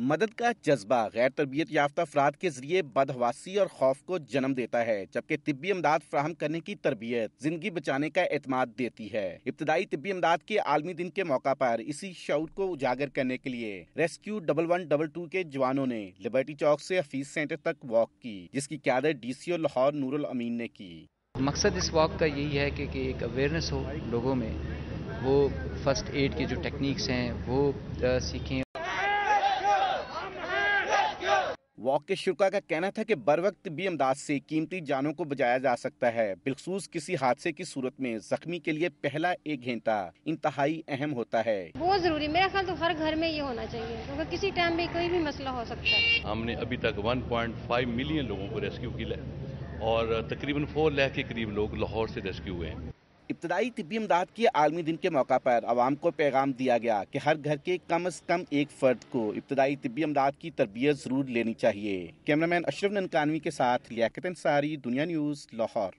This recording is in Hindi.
मदद का जज्बा गैर तरबियत याफ्ता अफराद के ज़रिए बदहवासी और खौफ को जन्म देता है जबकि तिब्बी अमदाद फ्राहम करने की तरबियत ज़िंदगी बचाने का एतमाद देती है। इब्तदाई तिब्बी अमदाद के आलमी दिन के मौका पर इसी शऊर को उजागर करने के लिए rescue double one double two के जवानों ने लिबर्टी चौक से हफीज सेंटर तक वॉक की जिसकी क्यादत D C O Lahore Noorul Amin ने की। मकसद इस वॉक का यही है कि, कि एक अवेयरनेस हो लोगों में। वो फ़र्स्ट एड की जो टेक्निक्स हैं वो सीखें। वॉक के शुरा का कहना था कि बर वक्त भी अमदाद से कीमती जानों को बचाया जा सकता है बिलखसूस किसी हादसे की सूरत में जख्मी के लिए पहला एक घंटा इंतहाई अहम होता है। बहुत ज़रूरी मेरा ख्याल तो हर घर में ये होना चाहिए क्योंकि किसी टाइम भी कोई भी मसला हो सकता है। हमने अभी तक 1.5 मिलियन लोगों को रेस्क्यू किया और तकरीबन फोर लाख के करीब लोग लाहौर से रेस्क्यू हुए हैं। इब्तदाई तबी इमदाद के आलमी दिन के मौका पर आवाम को पैगाम दिया गया कि हर घर के कम अज कम एक फर्द को इब्तदाई तबी इमदाद की तरबियत ज़रूर लेनी चाहिए। कैमरामैन अशरफ ननकानवी के साथ लियाकत अंसारी, दुनिया न्यूज़, लाहौर।